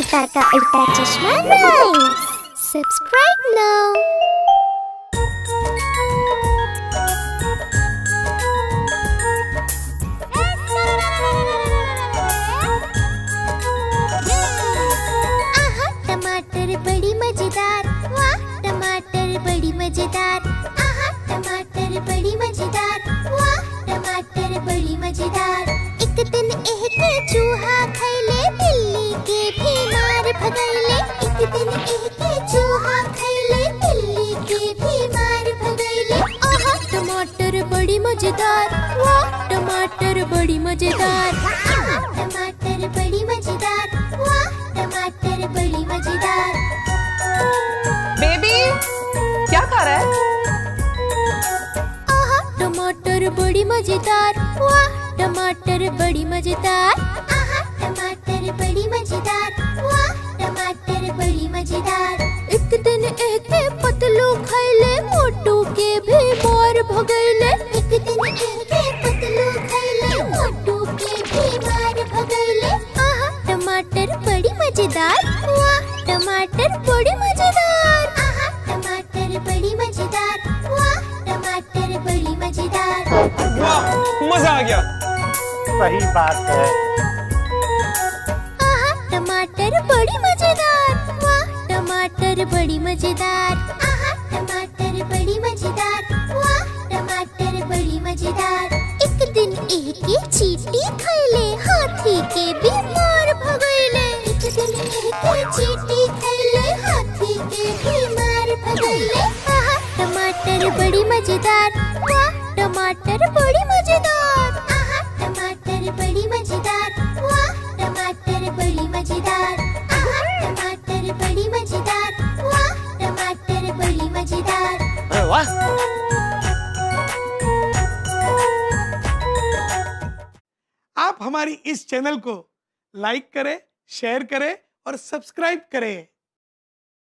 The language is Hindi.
उल्टा का उल्टा चश्मा राइम्स सब्सक्राइब नाउ टमाटर बड़ी मज़ेदार. टमाटर बड़ी मज़ेदार. आहा, टमाटर बड़ी मज़ेदार. वाह, टमाटर बड़ी मज़ेदार. एक दिन एक चूहा खैले भगैले एक दिन एक चूहा खैले बिल्ली के भी मार भगैले आहा टमाटर बड़ी मज़ेदार वाह टमाटर बड़ी मज़ेदार। टमाटर बड़ी मज़ेदार वाह टमाटर बड़ी मज़ेदार। बेबी क्या खा रहा है? टमाटर बड़ी मज़ेदार वाह टमाटर बड़ी मज़ेदार। मार एक दिन एक पतलू खैले मोटू के भी भगैले। आहा टमाटर बड़ी मज़ेदार। वाह टमाटर बड़ी मज़ेदार। आहा टमाटर बड़ी मज़ेदार। वाह टमाटर बड़ी मज़ेदार। वाह मज़ा आ गया। सही बात है। आहा टमाटर बड़ी मज़ेदार। वाह टमाटर बड़ी मज़ेदार। आहा टमाटर बड़ी मज़ेदार। वाह टमाटर बड़ी मज़ेदार। एक दिन एक चीटी खैले हाथी के भी मार भगैले एक दिन एक चीटी खैले हाथी के भी मार भगैले आहा, टमाटर बड़ी मज़ेदार। वाह, टमाटर बड़ी मज़ेदार। आहा, टमाटर बड़ी मज़ेदार। वाह, टमाटर बड़ी मज़ेदार। आहा, टमाटर बड़ी मज़ेदार। वाह, टमाटर बड़ी मज़ेदार। वाह। हमारी इस चैनल को लाइक करें शेयर करें और सब्सक्राइब करें।